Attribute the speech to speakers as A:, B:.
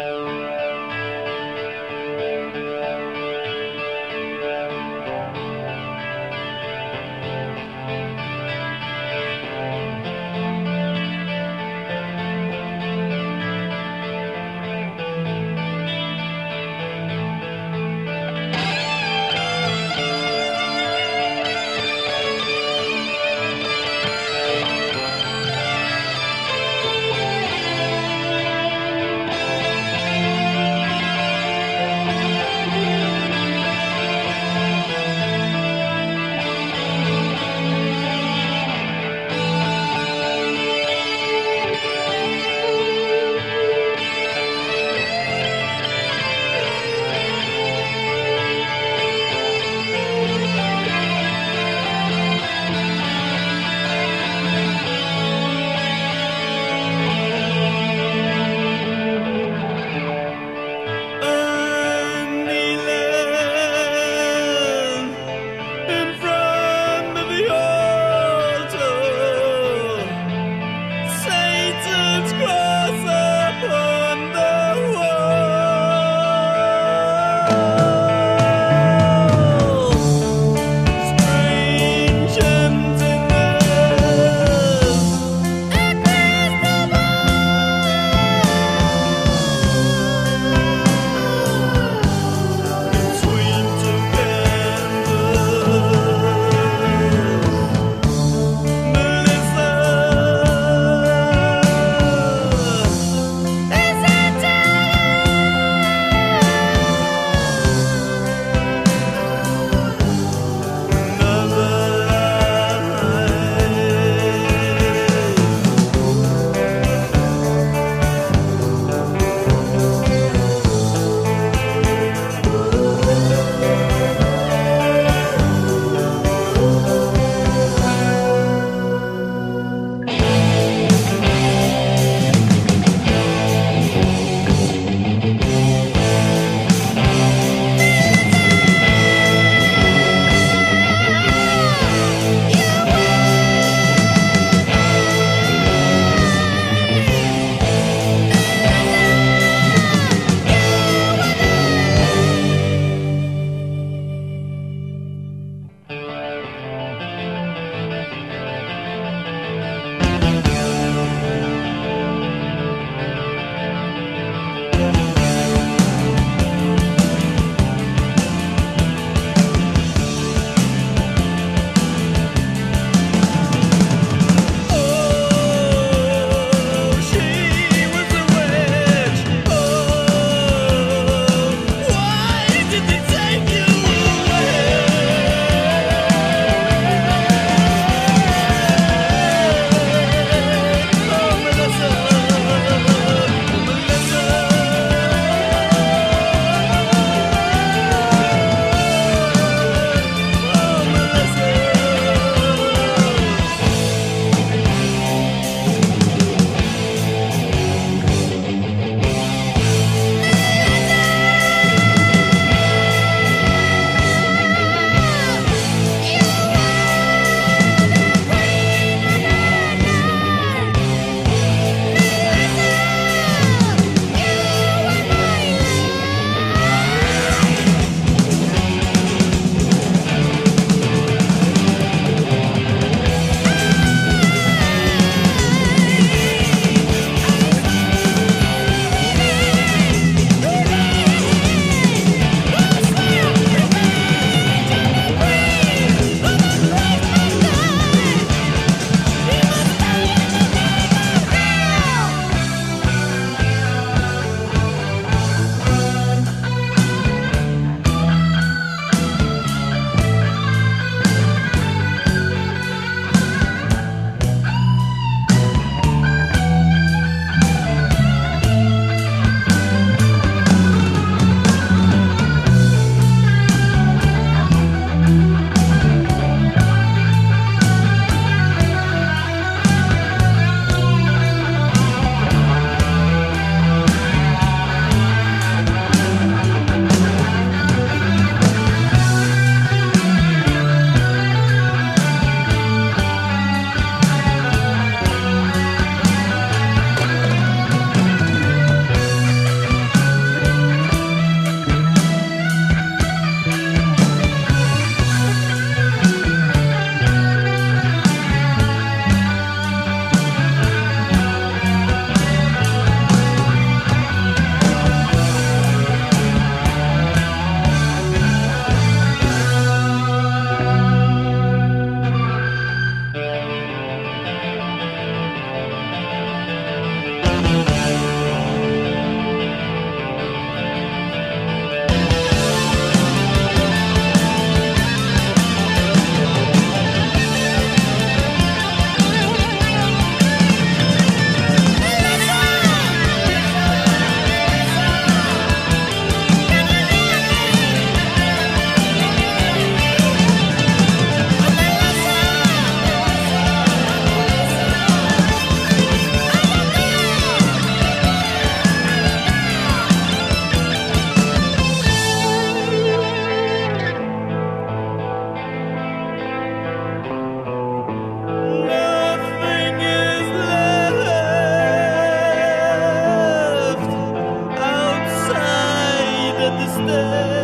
A: Bye. stay.